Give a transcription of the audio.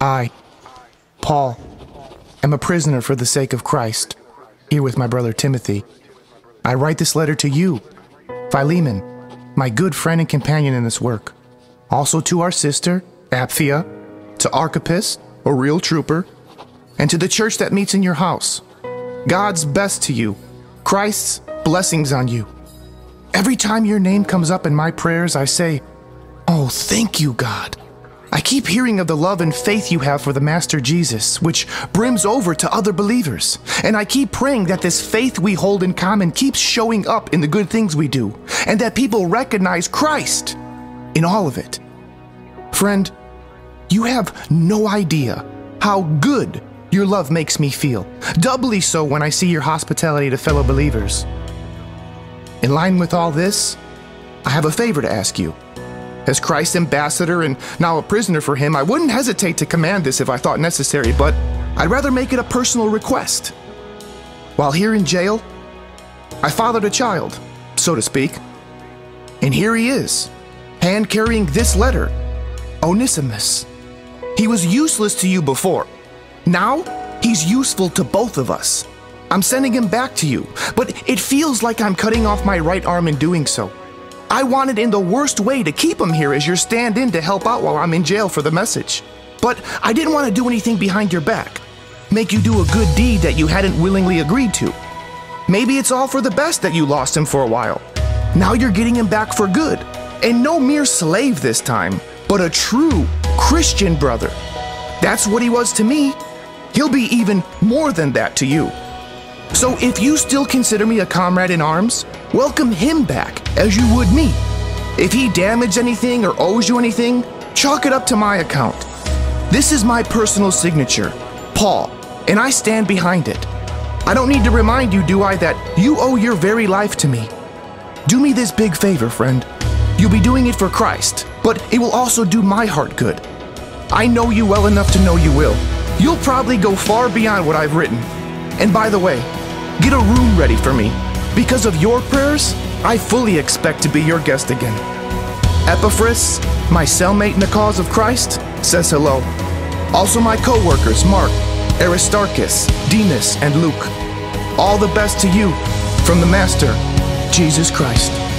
I, Paul, am a prisoner for the sake of Christ, here with my brother Timothy. I write this letter to you, Philemon, my good friend and companion in this work. Also to our sister, Apphia, to Archippus, a real trooper, and to the church that meets in your house. God's best to you, Christ's blessings on you. Every time your name comes up in my prayers, I say, Oh, thank you, God. I keep hearing of the love and faith you have for the Master Jesus, which brims over to other believers. And I keep praying that this faith we hold in common keeps showing up in the good things we do, and that people recognize Christ in all of it. Friend, you have no idea how good your love makes me feel, doubly so when I see your hospitality to fellow believers. In line with all this, I have a favor to ask you. As Christ's ambassador and now a prisoner for him, I wouldn't hesitate to command this if I thought necessary, but I'd rather make it a personal request. While here in jail, I fathered a child, so to speak. And here he is, hand carrying this letter Onesimus. He was useless to you before. Now, he's useful to both of us. I'm sending him back to you, but it feels like I'm cutting off my right arm in doing so. I wanted in the worst way to keep him here as your stand in to help out while I'm in jail for the message. But I didn't want to do anything behind your back, make you do a good deed that you hadn't willingly agreed to. Maybe it's all for the best that you lost him for a while. Now you're getting him back for good, and no mere slave this time, but a true Christian brother. That's what he was to me. He'll be even more than that to you. So if you still consider me a comrade in arms, welcome him back as you would me. If he damaged anything or owes you anything, chalk it up to my account. This is my personal signature, Paul, and I stand behind it. I don't need to remind you, do I, that you owe your very life to me. Do me this big favor, friend. You'll be doing it for Christ, but it will also do my heart good. I know you well enough to know you will. You'll probably go far beyond what I've written. And by the way, get a room ready for me. Because of your prayers, I fully expect to be your guest again. Epaphras, my cellmate in the cause of Christ, says hello. Also my co-workers, Mark, Aristarchus, Demas, and Luke. All the best to you from the Master, Jesus Christ.